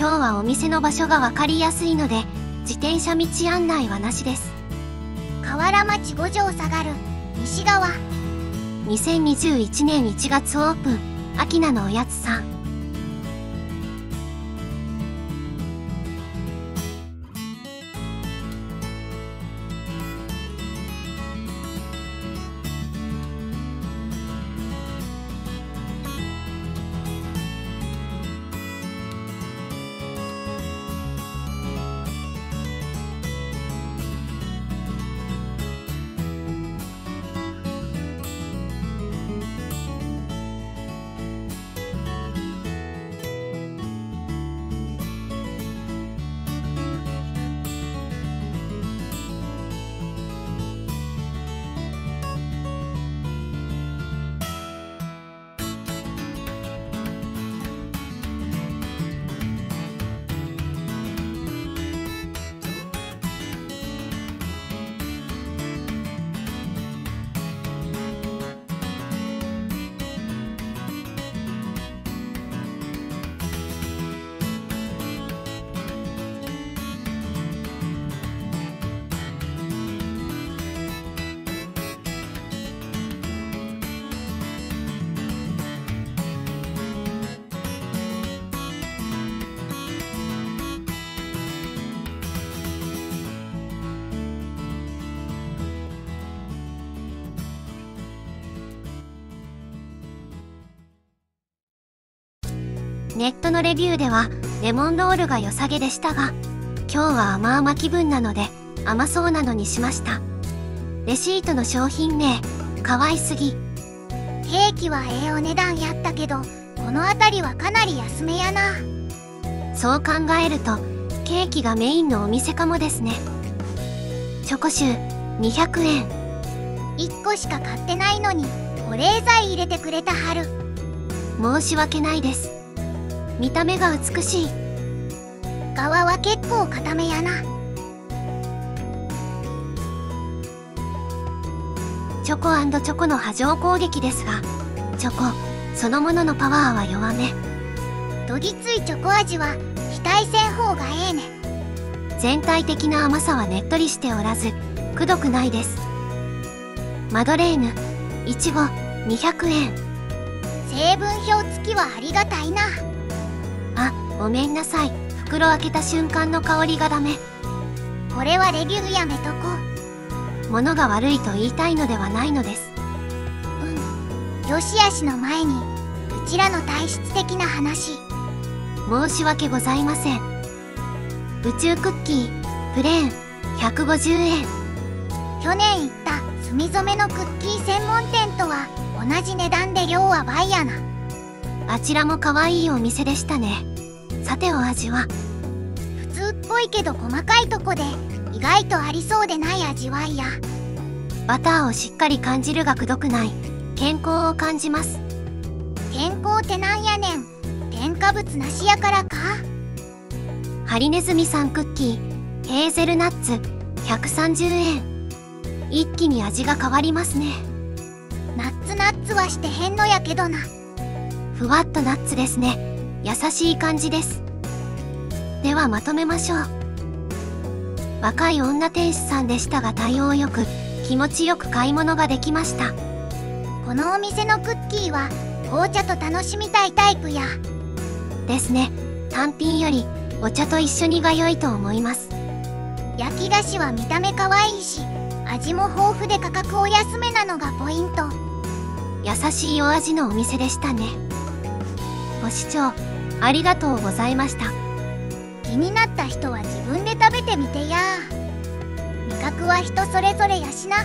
今日はお店の場所が分かりやすいので自転車道案内はなしです。河原町五条下がる西側。2021年1月オープンアキナのおやつさんネットのレビューではレモンロールが良さげでしたが今日は甘々気分なので甘そうなのにしました。レシートの商品名可愛すぎ。ケーキはええお値段やったけどこの辺りはかなり安めやな。そう考えるとケーキがメインのお店かもですね。チョコシュー200円。1個しか買ってないのに保冷剤入れてくれたはる。申し訳ないです見た目が美しい。側は結構固めやな。チョコチョコの波状攻撃ですがチョコそのもののパワーは弱め。どぎついチョコ味は期待せん方がええね。全体的な甘さはねっとりしておらずくどくないです。マドレーヌいちご200円。成分表付きはありがたいな。あごめんなさい。袋開けた瞬間の香りがダメ。これはレビューやめとこ物が悪いと言いたいのではないのです。うん。よしあしの前にうちらの体質的な話。申し訳ございません。宇宙クッキープレーン150円。去年行った墨染めのクッキー専門店とは同じ値段で量は倍やな。あちらも可愛いお店でしたね。さてお味は？普通っぽいけど細かいとこで意外とありそうでない味わいや。バターをしっかり感じるがくどくない。健康を感じます。健康ってなんやねん。添加物なしやからか。ハリネズミさんクッキー。ヘーゼルナッツ。130円。一気に味が変わりますね。ナッツナッツはしてへんのやけどなふわっとナッツですね。優しい感じです。ではまとめましょう。若い女店主さんでしたが対応よく気持ちよく買い物ができました。このお店のクッキーは紅茶と楽しみたいタイプや。ですね。単品よりお茶と一緒にが良いと思います。焼き菓子は見た目可愛いし味も豊富で価格お安めなのがポイント。優しいお味のお店でしたねご視聴ありがとうございました。気になった人は自分で食べてみてや。味覚は人それぞれやしな。